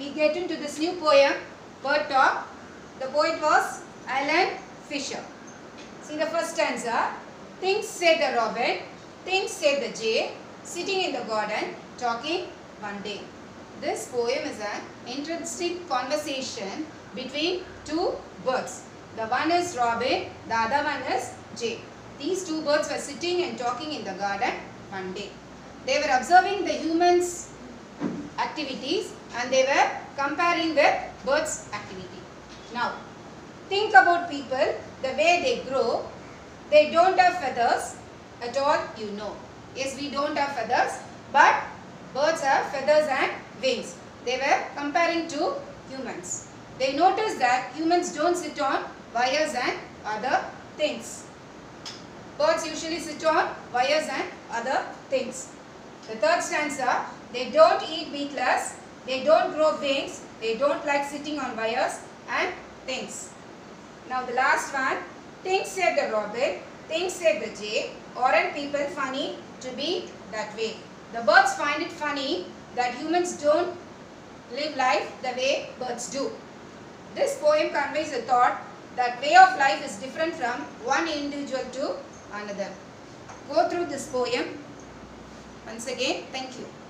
we get into this new poem, Bird Talk. The poet was Aileen Fisher. See the first stanza. Things said the robin, things said the jay, sitting in the garden, talking one day. This poem is an interesting conversation between two birds. The one is robin, the other one is jay. These two birds were sitting and talking in the garden one day. They were observing the humans' activities and they were comparing with birds' activity. Now, think about people, the way they grow, they don't have feathers at all, you know. Yes, we don't have feathers, but birds have feathers and wings. They were comparing to humans. They noticed that humans don't sit on wires and other things. Birds usually sit on wires and other things. The third stanza, they don't eat beetles, they don't grow wings, they don't like sitting on wires and things. Now the last one, things said the robin, things said the jay, aren't people funny to be that way? The birds find it funny that humans don't live life the way birds do. This poem conveys the thought that way of life is different from one individual to another. Go through this poem. Once again, thank you.